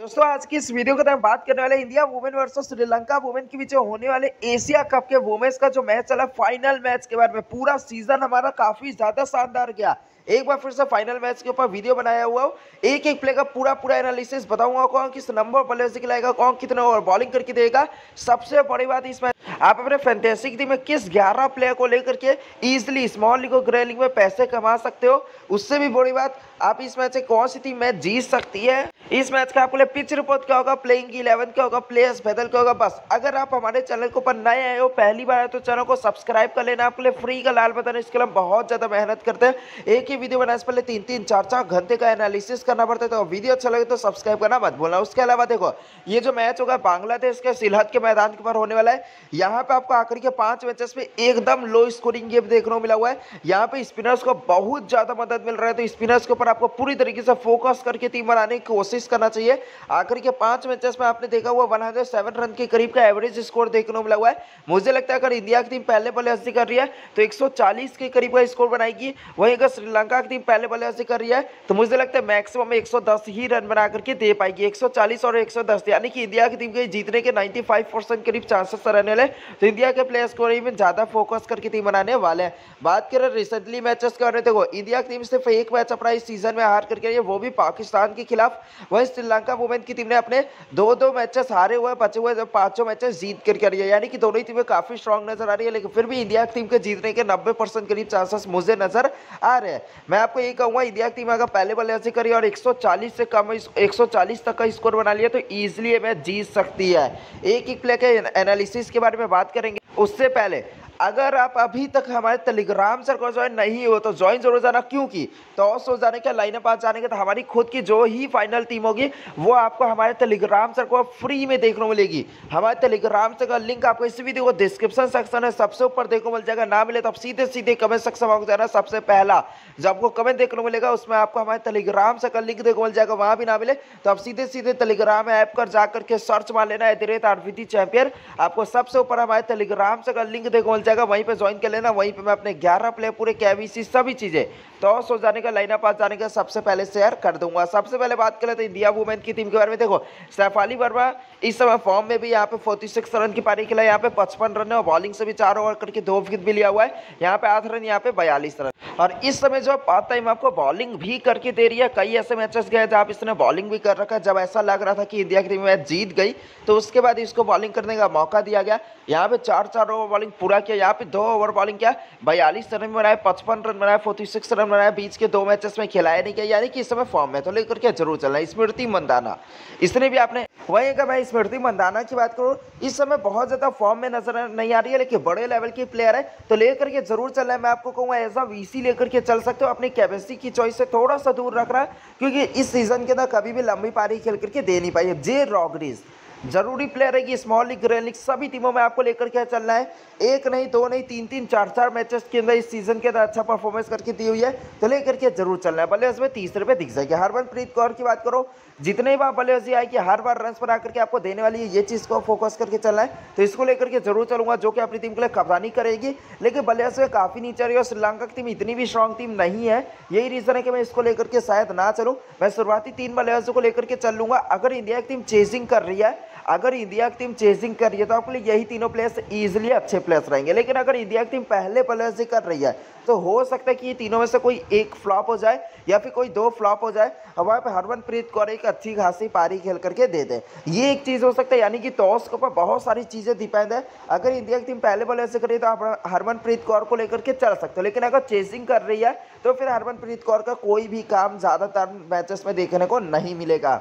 दोस्तों, आज की इस वीडियो के अंदर बात करने वाले India women versus Sri Lanka women के बीच होने वाले एशिया कप के वुमेन्स का जो मैच चला, फाइनल मैच के बारे में। पूरा सीज़न हमारा काफ़ी ज़्यादा शानदार गया। एक बार फिर से फाइनल मैच के ऊपर वीडियो बनाया हुआ हूँ। एक एक प्ले का पूरा पूरा एनालिसिस बताऊँगा कौन किस नंबर बल्लेबाजी खिलाएगा, कौन कितने ओवर बॉलिंग करके देगा। सबसे बड़ी बात इस मैच आप अपने फैंटेसिक टीम में किस 11 प्लेयर को लेकर के इजिली स्मॉल लीग और ग्रे लीग में पैसे कमा सकते हो, उससे भी बड़ी बात, आप इस मैच से कौन सी टीम मैच जीत सकती है? इस मैच का आपको पिच रिपोर्ट क्या होगा प्लेइंग इलेवन क्या होगा प्लेयर्स बदल क्या होगा, बस। अगर आप हमारे चैनल के ऊपर नए आए हो, पहली बार आए तो चैनल को सब्सक्राइब कर लेना। आपके लिए फ्री का लाल बटन इसके लिए बहुत ज़्यादा मेहनत करते हैं। एक ही वीडियो बनाने से पहले तीन तीन चार चार घंटे का एनालिसिस करना पड़ता है तो वीडियो अच्छा लगे तो सब्सक्राइब करना मत बोलना उसके अलावा देखो, ये जो मैच होगा बांग्लादेश के सिलहट के मैदान के ऊपर होने वाला है। यहाँ पे आपको आखिरी के पाँच मैचेस में एकदम लो स्कोरिंग गेम देखने को मिला हुआ है। यहाँ पे स्पिनर्स को बहुत ज़्यादा मदद मिल रहा है तो स्पिनर्स के ऊपर आपको पूरी तरीके से फोकस करके टीम बनाने की कोशिश करना चाहिए। आखिरी के पाँच मैचेस में आपने देखा हुआ वन रन के करीब का एवरेज स्कोर देखने को मिला हुआ है। मुझे लगता है अगर इंडिया की टीम पहले बल्लेबाजी कर रही है तो 140 के करीब का स्कोर बनाएगी। वहीं अगर श्रीलंका की टीम पहले बल्लेबाजी कर रही है। तो मुझे लगता है मैक्सिमम 110 ही रन बना करके दे पाएगी। 140 और 110 यानी कि इंडिया की टीम के जीतने के 95 परसेंट करीब चांसेस रहने वाले तो इंडिया के प्लेयर्स को में ज़्यादा फोकस करके टीम बनाने वाले हैं। बात करें रिसेंटली मैचेस के बारे देखो, इंडिया की टीम सिर्फ़ एक मैच अपना इस सीज़न में हार करके वो भी पाकिस्तान के खिलाफ। वही श्रीलंका वुमेन की टीम ने अपने दो दो मैचेस हारे हुए बचे हुए पाँचों मैचेस जीत करके रही है। यानी कि दोनों ही टीमें काफ़ी स्ट्रॉन्ग नज़र आ रही है, लेकिन फिर भी इंडिया की टीम के जीतने के नब्बे परसेंट करीब चांसेस मुझे नज़र आ रहे हैं। मैं आपको यही कहूँगा इंडिया टीम अगर पहले बल्लेबाजी करी और 140 से कम 140 तक का स्कोर बना लिया तो ईजिली मैच जीत सकती है। एक एक प्ले के एनालिसिस के बारे में बात करेंगे। उससे पहले अगर आप अभी तक हमारे टेलीग्राम सर को ज्वाइन नहीं हो तो ज्वाइन ज़रूर जाना। क्योंकि टॉस हो जाने के लाइनअप आ जाने के तो हमारी खुद की जो ही फाइनल टीम होगी, वो आपको हमारे टेलीग्राम सर को फ्री में देखने को मिलेगी। हमारे टेलीग्राम सर का लिंक आपको इस वीडियो को डिस्क्रिप्शन सेक्शन है सबसे ऊपर देखने को मिल जाएगा। ना मिले तो आप सीधे सीधे कमेंट सेक्शन में जाना सबसे पहला। जब आपको कमेंट देखने को मिलेगा, उसमें आपको हमारे टेलीग्राम से का लिंक देखने मिल जाएगा। वहाँ भी ना मिले तो आप सीधे सीधे टेलीग्राम ऐप कर जाकर के सर्च मार लेना। एट द रेट चैंपियन आपको सबसे ऊपर हमारे टेलीग्राम से का लिंक देखने मिल जाएगा। वहीं पे ज्वाइन कर लेना, वहीं पे मैं अपने 11 प्लेयर पूरे केवीसी सभी चीज़ें तो हो जाने का लाइनअप आ जाने का सबसे पहले शेयर कर दूँगा। सबसे पहले बात करें तो इंडिया वुमेन की टीम के बारे में। देखो सैफाली वर्मा इस समय फॉर्म में भी यहाँ पे 46 रन की पारी खेला यहाँ पे 55 रन है और बॉलिंग से भी चार ओवर करके दो विकेट भी लिया हुआ है। यहाँ पे आठ रन, यहाँ पे बयालीस रन। और इस समय जो पार्ट टाइम आपको बॉलिंग भी करके दे रही है, कई ऐसे मैचेस गए जहाँ इसने बॉलिंग भी कर रखा जब ऐसा लग रहा था कि इंडिया की टीम मैच जीत गई तो उसके बाद इसको बॉलिंग करने का मौका दिया गया। यहाँ पे चार चार ओवर बॉलिंग पूरा किया, यहाँ पे दो ओवर बॉलिंग किया। बयालीस रन बनाए, पचपन रन बनाए फोर्टी सिक्स बनाए बीच के दो मैचेस में खिलाया नहीं किया यानी कि इस समय फॉर्म में तो लेकर के ज़रूर चलना है स्मृति मंदाना। इसने भी आपने, वही अगर मैं स्मृति मंदाना की बात करूँ, इस समय बहुत ज़्यादा फॉर्म में नज़र नहीं आ रही है, लेकिन बड़े लेवल की प्लेयर है। तो लेकर के ज़रूर चलना है, मैं आपको कहूँगा ऐसा वीसी लेकर के चल सकते हो, अपनी कैपेसिटी की चॉइस से थोड़ा सा दूर रख रहा है क्योंकि इस सीज़न के अंदर कभी भी लंबी पारी खेल करके दे नहीं पाई जे रॉगरीज ज़रूरी प्लेयर है कि स्मॉल लीग ग्रैंड लीग सभी टीमों में आपको लेकर के चलना है? एक नहीं, दो नहीं, तीन तीन, चार चार मैचेस के अंदर इस सीज़न के अंदर अच्छा परफॉर्मेंस करके दी हुई है। तो लेकर के ज़रूर चलना है? बल्लेबाज में तीसरे पे दिख जाएगी। हरमनप्रीत कौर की बात करो, जितने बार बल्लेबाजी आएगी हर बार रन पर आकर के आपको देने वाली है, ये चीज़ को फोकस करके चलना है। तो इसको लेकर के ज़रूर चलूँगा, जो कि अपनी टीम के लिए कप्तानी करेगी। लेकिन बल्लेबाज में काफ़ी नीचे रही और श्रीलंका की टीम इतनी भी स्ट्रॉन्ग टीम नहीं है। यही रीज़न है कि मैं इसको लेकर के शायद ना चलूँ। मैं शुरुआती तीन बल्लेबाजों को लेकर के चल लूँगा। अगर इंडिया की टीम चेजिंग कर रही है अगर इंडिया की टीम चेजिंग कर रही है तो आपके लिए यही तीनों प्लेयर्स ईजिली अच्छे प्लेयर्स रहेंगे। लेकिन अगर इंडिया की टीम पहले बल्लेबाजी कर रही है तो हो सकता है कि ये तीनों में से कोई एक फ्लॉप हो जाए या फिर कोई दो फ्लॉप हो जाए और वहाँ पर हरमनप्रीत कौर एक अच्छी खासी पारी खेल करके दे दे। ये एक चीज़ हो सकता है, यानी कि टॉस के ऊपर बहुत सारी चीज़ें डिपेंड है। अगर इंडिया की टीम पहले बल्लेबाजी कर रही है तो आप हरमनप्रीत कौर को लेकर के चल सकते हो। लेकिन अगर चेसिंग कर रही है तो फिर हरमनप्रीत कौर का कोई भी काम ज़्यादातर मैचेस में देखने को नहीं मिलेगा।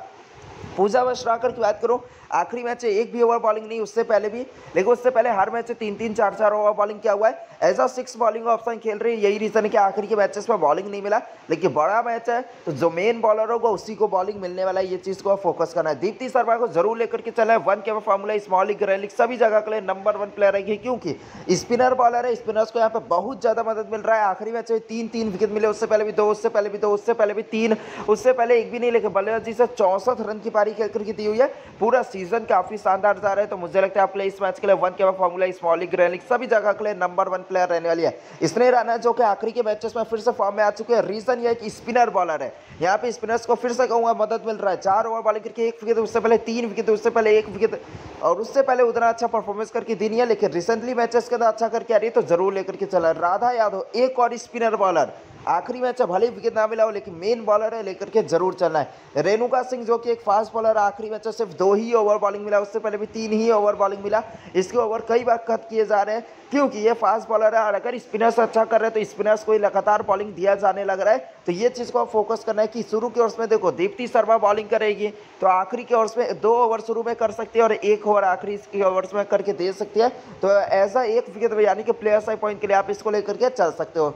पूजा वश्राकर की बात करो आखिरी मैच है, एक भी ओवर बॉलिंग नहीं, उससे पहले भी। लेकिन उससे पहले हर मैच तीन तीन चार चार ओवर बॉलिंग किया हुआ है। As a six bowling option खेल रही है, यही रीजन है कि आखिरी के मैचेस में बॉलिंग नहीं मिला। लेकिन बड़ा मैच है तो जो मेन बॉलर होगा, उसी को बॉलिंग मिलने वाला है। ये चीज़ को फोकस करना है। दीप्ति शर्मा को ज़रूर लेकर के चला है। वन के फॉर्मूला स्मॉल लीग रैलिक सभी जगह के लिए नंबर वन प्लेयर है क्योंकि स्पिनर बॉलर है स्पिनर्स को यहाँ पर बहुत ज़्यादा मदद मिल रहा है। आखिरी मैच में तीन तीन विकेट मिले, उससे पहले भी दो, उससे पहले भी दो, उससे पहले भी तीन, उससे पहले एक भी नहीं, लेकिन बल्लेबाजी से चौसठ रन की पारी खेल करके दी हुई है। पूरा सीज़न काफ़ी शानदार जा रहा है तो मुझे लगता है आप इस मैच के लिए वन के फॉर्मूला स्मॉलिक ग्रैनिक सभी जगह के लिए नंबर वन प्लेयर रहने वाली है। इसने राना जो कि आखिरी के मैचेस में फिर से फॉर्म में आ चुके हैं। रीजन ये कि स्पिनर बॉलर है। यहाँ पे स्पिनर्स को फिर से कहूँगा मदद मिल रहा है। चार ओवर बॉलिंग करके एक विकेट उससे पहले तीन विकेट उससे पहले एक विकेट और उससे पहले उतना अच्छा परफॉर्मेंस करके दी नहीं है, लेकिन रिसेंटली मैचेस के अंदर अच्छा करके आ रही है तो ज़रूर लेकर के चला। राधा यादव, एक और स्पिनर बॉलर आखिरी मैच है भले ही विकेट ना मिला हो, लेकिन मेन बॉलर है, लेकर के ज़रूर चलना है। रेणुका सिंह, जो कि एक फास्ट बॉलर है आखिरी मैच है सिर्फ़ दो ही ओवर बॉलिंग मिला, उससे पहले भी तीन ही ओवर बॉलिंग मिला। इसके ओवर कई बार कट किए जा रहे हैं, क्योंकि ये फास्ट बॉलर है, और अगर स्पिनर्स अच्छा कर रहे हैं तो स्पिनर्स को लगातार बॉलिंग दिया जाने लग रहा है। तो ये चीज़ को फोकस करना है कि शुरू के ओवर्स में देखो, दीप्ति शर्मा बॉलिंग करेगी तो आखिरी के ओवर्स में दो ओवर शुरू में कर सकती है, और एक ओवर आखिरी के ओवर्स में करके दे सकती है। तो ऐसा एक विकेट यानी कि प्लेयर्स आई पॉइंट के लिए आप इसको लेकर के चल सकते हो।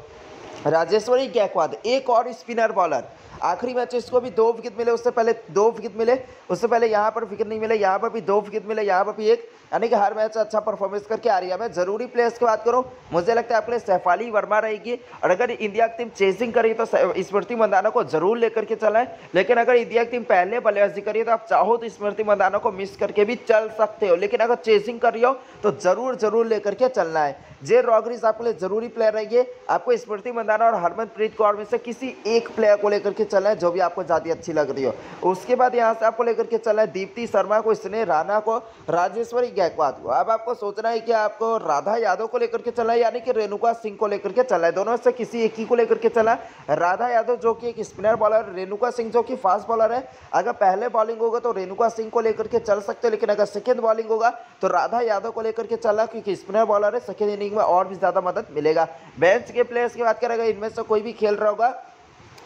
राजेश्वरी गैकवाद, एक और स्पिनर बॉलर। आखिरी मैच इसको भी दो विकेट मिले, उससे पहले दो विकेट मिले, उससे पहले यहाँ पर विकेट नहीं मिले, यहाँ पर भी दो विकेट मिले, यहाँ पर भी एक। यानी कि हर मैच अच्छा परफॉर्मेंस करके आ रही है। मैं ज़रूरी प्लेयर्स की बात करूँ, मुझे लगता है लिए सैफाली वर्मा रहेगी। और अगर इंडिया की टीम चेसिंग करी तो स्मृति मंदाना को ज़रूर लेकर के चलाएँ। लेकिन अगर इंडिया की टीम पहले बल्लेबाजी करिए तो आप चाहो तो स्मृति मंदाना को मिस करके भी चल सकते हो। लेकिन अगर चेसिंग कर रही हो तो ज़रूर ज़रूर लेकर के चलना है। जे रॉगरीज आपके लिए ज़रूरी प्लेयर रहेगी आपको स्मृति मंदाना और हरमनप्रीत कौर में से किसी एक प्लेयर को लेकर के चलना है, जो भी आपको ज़्यादा अच्छी लग रही हो। उसके बाद यहाँ से आपको लेकर के चलना है दीप्ति शर्मा को, इसने राणा को, राजेश्वरी गायकवाद को। अब आपको सोचना है कि आपको राधा यादव को लेकर के चला है, यानी कि रेणुका सिंह को लेकर के चला है। दोनों से किसी एक ही को लेकर के चला। राधा यादव जो कि एक स्पिनर बॉलर रेणुका सिंह जो कि फास्ट बॉलर है। अगर पहले बॉलिंग होगा तो रेणुका सिंह को लेकर के चल सकते लेकिन अगर सेकेंड बॉलिंग होगा तो राधा यादव को लेकर के चला, क्योंकि स्पिनर बॉलर है सेकेंड इनिंग में और भी ज़्यादा मदद मिलेगा। बेंच के प्लेयर्स की बात करेगा इनमें से कोई भी खेल रहा होगा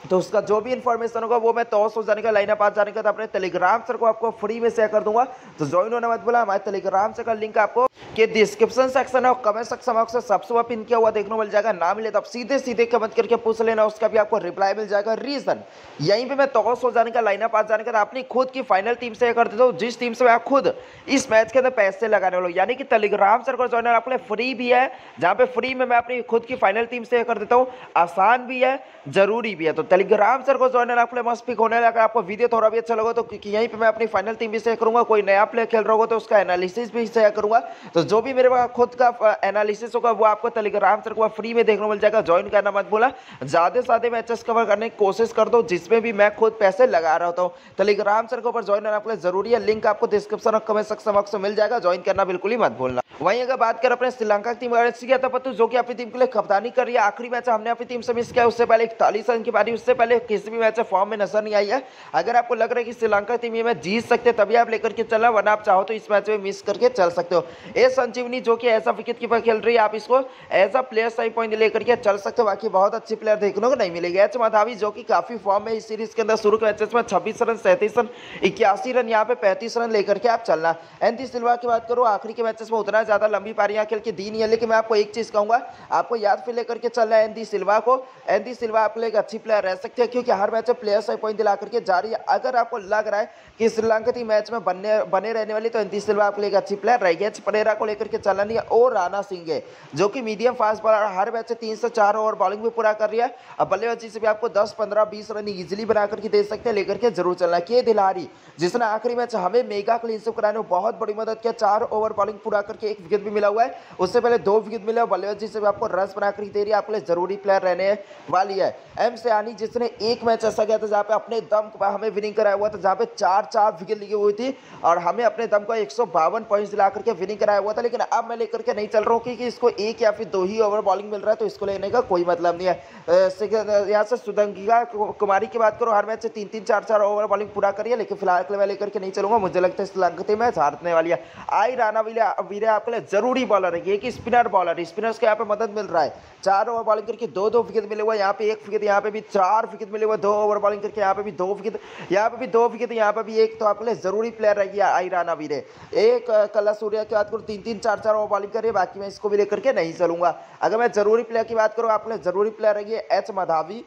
तो उसका जो भी इन्फॉर्मेशन होगा, वो मैं टॉस हो जाने का लाइन अप आ जाने का तो अपने टेलीग्राम सर को आपको फ्री में शेयर कर दूँगा। तो ज्वाइन होने मत बोला हमारे टेलीग्राम से का लिंक आपको के डिस्क्रिप्शन सेक्शन और कमेंट सेक्शन में आपसे सबसे वह पिन किया हुआ देखने मिल जाएगा। ना मिले तो आप सीधे सीधे कमेंट करके पूछ लेना, उसका भी आपको रिप्लाई मिल जाएगा। रीजन यहीं पे मैं टॉस हो जाने का लाइन अप आ जाने का अपनी खुद की फाइनल टीम से कर देता हूँ। जिस टीम से मैं खुद इस मैच के अंदर पैसे लगाने वाला यानी कि टेलीग्राम सर को ज्वाइन आपके फ्री भी है, जहाँ पे फ्री में मैं अपनी खुद की फाइनल टीम से कर देता हूँ। आसान भी है, ज़रूरी भी है। तो टेलीग्राम सर को ज्वाइन आपके मस्त पिक होने लगा आपको वीडियो थोड़ा भी अच्छा लगा तो क्योंकि यहीं पे मैं अपनी फाइनल टीम भी शेयर करूँगा, कोई नया प्लेयर खेल रहा होगा तो उसका एनालिसिस भी शेयर करूँगा। तो जो भी मेरे पास खुद का एनालिसिस होगा वो आपको टेलीग्राम सर को फ्री में देखने मिल जाएगा। ज्वाइन करना मत बोला ज़्यादा से ज़्यादा मैचेस कवर करने की कोशिश कर दो, जिसमें भी मैं खुद पैसे लगा रहा होता हूँ। टेलीग्राम सर के ऊपर ज्वाइन करना आपके लिए ज़रूरी है। लिंक आपको डिस्क्रिप्शन और कमेंट सेक्शन में मिल जाएगा। ज्वाइन करना बिल्कुल ही मत भूलना। वहीं अगर बात करें अपने श्रीलंका की टीम जो कि अपनी टीम के लिए कप्तानी कर रही है। आखिरी मैच हमने अपनी टीम से मिस किया उससे पहले इकतालीस रन की पारी उससे पहले किसी भी मैच फॉर्म में नज़र नहीं आई है। अगर आपको लग रहा है कि श्रीलंका टीम ये मैच जीत सकते तभी आप लेकर के चलना, वरना आप चाहो तो इस मैच में मिस करके चल सकते हो। ए संजीवनी जो कि ऐसा विकेट कीपर खेल रही है, आप इसको एज अ प्लेयर सही पॉइंट लेकर के चल सकते हो। बाकी बहुत अच्छी प्लेयर देखने को नहीं मिलेगी। एच माधावी जो कि काफ़ी फॉर्म में इस सीरीज़ के अंदर शुरू के मैचेस में छब्बीस रन, सैंतीस रन, इक्यासी रन, यहाँ पे पैंतीस रन लेकर के आप चलना। एन सिल्वा की बात करो, आखिरी के मैचेस में उतना ज़्यादा लंबी पारियाँ खेल के दी नहीं है, लेकिन मैं आपको एक चीज़ कहूँगा, आपको याद फिर लेकर के चलना है एन सिल्वा को। एन सिल्वा आप एक अच्छी प्लेयर रह सकते हैं, क्योंकि हर मैच में प्लेयर सही पॉइंट दिला करके जा रही है। अगर आपको लग रहा है कि श्रीलंका की मैच में बनने, बने रहने वाली तो इंतीस सिल्वा आपके लिए अच्छी प्लेयर रहेगी एच पटेरा को लेकर के चलनी है और राना सिंह है, जो कि मीडियम फास्ट बॉलर हर मैच से तीन से चार ओवर बॉलिंग भी पूरा कर रही है। अब बल्लेबाजी से भी आपको दस, पंद्रह, बीस रन इजिली बना करके दे सकते हैं, लेकर के ज़रूर चलना। के दिलारी, जिसने आखिरी मैच हमें मेगा क्लीन स्विप कराने में बहुत बड़ी मदद किया चार ओवर बॉलिंग पूरा करके एक विकेट भी मिला हुआ है। उससे पहले दो विकेट मिले बल्लेबाजी से भी आपको रन बना करके दे रही है। आपके लिए ज़रूरी प्लेयर रहने वाली है। एम सयानी जिसने एक मैच ऐसा गया था जहाँ पे अपने दम हमें विनिंग कराया हुआ था, जहाँ पे चार चार विकेट लगी हुई थी और हमें अपने दम को एक सौ पॉइंट्स दिला करके विनिंग कराया हुआ था। लेकिन अब मैं लेकर के नहीं चल रहा हूँ क्योंकि इसको एक या फिर दो ही ओवर बॉलिंग मिल रहा है तो इसको लेने का कोई मतलब नहीं है। यहाँ से सुदंगिका कुमारी की बात करो, हर मैच से तीन तीन चार चार ओवर बॉलिंग पूरा करिए, लेकिन फ़िलहाल मैं लेकर के नहीं चलूँगा। मुझे लगता है श्रीलंका मैच हारने वाली है। आई राना वीरे, आपके लिए ज़रूरी बॉलर है। एक स्पिनर बॉलर स्पिनर्स को यहाँ पे मदद मिल रहा है। चार ओवर बॉलिंग करके दो दो विकेट मिले हुआ यहाँ पे एक विकेट यहाँ पे भी चार विकेट मिले हुए दो ओवर बॉलिंग करके, यहाँ पे भी दो विकेट यहाँ पे भी दो विकेट यहाँ पे भी एक तो आपके लिए ज़रूरी प्लेयर रहेगी आई राना वीरे। एक कला सूर्या की बात करूँ तीन तीन चार चार ओवर बॉलिंग करिए बाकी मैं इसको भी लेकर के नहीं चलूँगा। अगर मैं ज़रूरी प्लेयर की बात करूँ, आपके लिए ज़रूरी प्लेयर रहेगी एच मधावी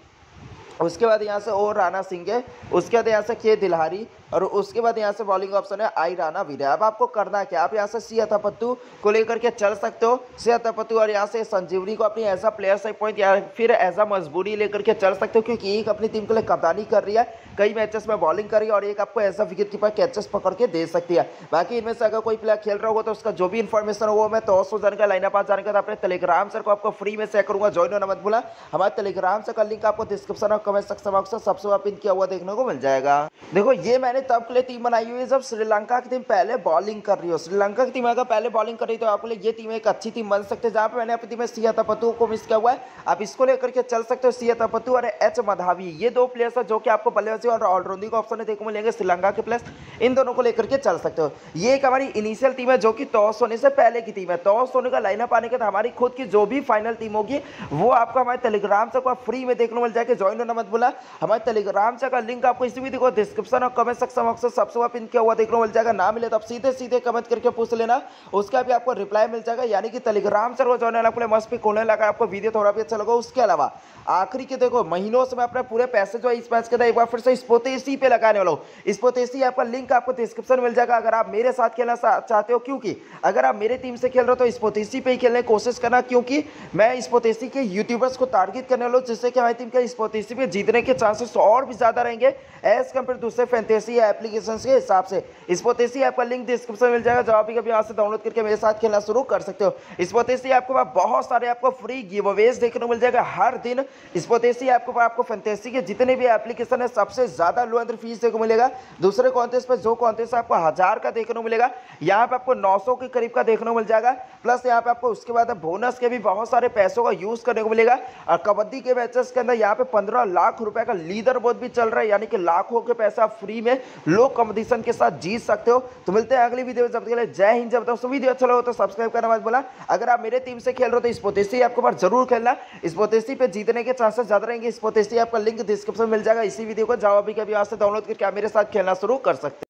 उसके बाद यहाँ से और राणा सिंह है उसके बाद यहाँ से के दिलहारी और उसके बाद यहाँ से बॉलिंग ऑप्शन है, आई राना वीर। अब आपको करना क्या? आप यहाँ से सी पत्तू को लेकर के चल सकते हो। सी पत्तू और यहाँ से संजीवनी को अपनी एज अ प्लेयर से पॉइंट या फिर एज अ मजबूरी लेकर के चल सकते हो, क्योंकि एक अपनी टीम के लिए कप्तानी कर रही है। कई मैचेस में बॉलिंग कर रही है और एक आपको ऐसा विकेट कीपर कैचेस पकड़ के दे सकती है। बाकी इनमें से अगर कोई प्लेयर खेल रहा होगा तो उसका जो भी इन्फॉर्मेशन हो, वो मैं तो सौ जन का लाइनअप आ जाने का अपने टेलीग्राम सर को आपको फ्री में शेयर करूँगा ज्वाइन होना मत भूला हमारे टेलीग्राम से का लिंक आपको डिस्क्रिप्शन और कमेंट सेक्शन बॉक्स में सबसे पिन किया हुआ देखने को मिल जाएगा। देखो, ये मैंने तब के लिए टीम बनाई हुई है जब श्रीलंका की टीम पहले बॉलिंग कर रही हो। श्रीलंका की टीम अगर पहले बॉलिंग कर रही तो आपके लिए ये टीम एक अच्छी टीम बन सकते हैं, जहाँ पे मैंने अपनी टीम में सिया तपतु को मिस किया हुआ है। आप इसको लेकर के चल सकते हो, सिया तपतु और एच मधावी। ये दो प्लेयर्स है जो कि आपको बल्लेबाजी और ऑलराउंडिंग ऑप्शन देखने को मिलेंगे, श्रीलंका के प्लेयर्स इन दोनों को लेकर के चल सकते हो। ये एक हमारी इनिशियल टीम है जो कि टॉस होने से पहले की टीम है। टॉस होने का लाइनअप आने के बाद हमारी खुद की जो भी फाइनल टीम होगी, वो आपको हमारे टेलीग्राम से फ्री में देखने मिल जाएगा। ज्वाइन होना मत बोला हमारे टेलीग्राम से का लिंक आपको इसी वीडियो डिस्क्रिप्शन और कमेंट सेक्शन बॉक्स सबसे पिन किया हुआ देखने मिल जाएगा। ना मिले तो आप सीधे सीधे कमेंट करके पूछ लेना। उसका भी आपको रिप्लाई मिल जाएगा। यानी कि टेलीग्राम से ज्वाइन होने मस्त भी खोलने लगा आपको वीडियो थोड़ा भी अच्छा लगा उसके अलावा आखिरी के देखो, महीनों से मैं अपने पूरे पैसे जो इस मैच के एक बार फिर से स्पोतेसी पे लगाने वाला हूँ। स्पोतेसी आपका लिंक आपको डिस्क्रिप्शन मिल जाएगा। अगर आप मेरे साथ खेलना चाहते हो, क्योंकि अगर आप मेरे टीम से खेल रहे हो तो स्पोतेसी पे ही खेलने की कोशिश करना, क्योंकि मैं स्पोतेसी के यूट्यूबर्स को टारगेट करने वाला हूँ, जिससे कि हमारी टीम के स्पोतेसी पे जीतने के चांसेस और भी ज़्यादा रहेंगे। एज कंपेयर दूसरे फैंटेसी या एप्लीकेशन के हिसाब से। स्पोतेसी आपका लिंक डिस्क्रिप्शन मिल जाएगा जब भी कभी यहाँ से डाउनलोड करके मेरे साथ खेलना शुरू कर सकते हो। स्पोतेसी आपको बहुत सारे आपको फ्री गिव अवेज देखने को मिल जाएगा हर दिन। स्पोतेसी आपको आपको फैंटेसी के जितने भी एप्लीकेशन है, सबसे ज़्यादा लो अंदर फ़ीस देखने को मिलेगा। दूसरे कॉन्टेस्ट पर जो कॉन्टेस्ट आपको हज़ार का देखने को मिलेगा, यहाँ पे आपको 900 के करीब का देखने को मिल जाएगा। प्लस यहाँ पे आपको उसके बाद बोनस के भी बहुत सारे पैसों का यूज़ करने को मिलेगा। और कबड्डी के मैचेस के अंदर यहाँ पे पंद्रह लाख रुपए का लीडर बोर्ड भी चल रहा है, यानी कि लाखों के पैसा फ्री में। लो कॉम्पिटिशन के साथ जीत सकते हो। तो मिलते हैं अगली वीडियो में। जब तक जय हिंद, जब तक वीडियो अच्छा लगा तो सब्सक्राइब करना मत बोला अगर आप मेरे टीम से खेल रहे हो तो स्पोतेसी आपको बार ज़रूर खेलना। स्पोतेसी पे जीतने के चांसेस ज़्यादा रहेंगे। स्पोतेसी आपका लिंक डिस्क्रिप्शन मिल जाएगा। इसी वीडियो को जाओ अभी कभी आज से डाउनलोड करके आप मेरे साथ खेलना शुरू कर सकते